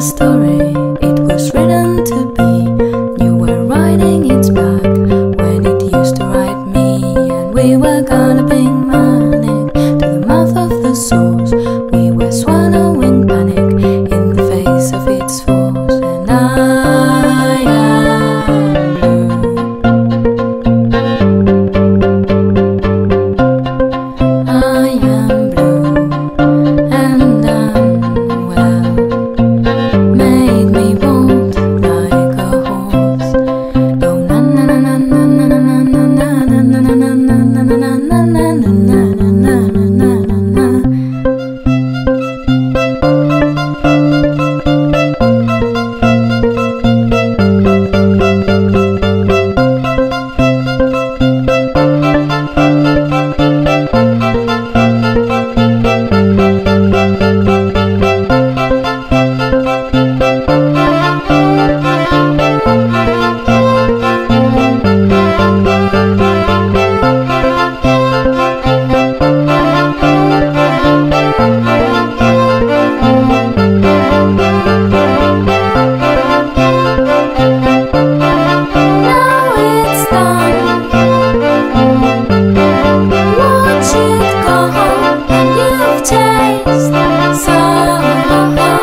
story, it was written to be. You were riding its back when it used to ride me, and we were galloping manic to the mouth of the source. We were swallowing panic in the face of its force, and I.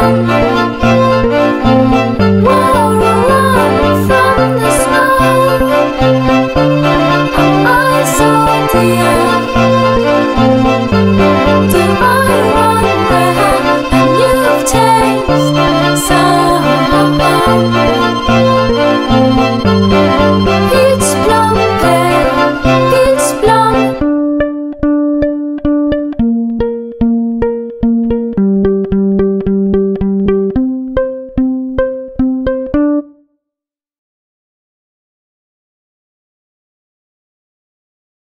Thank you.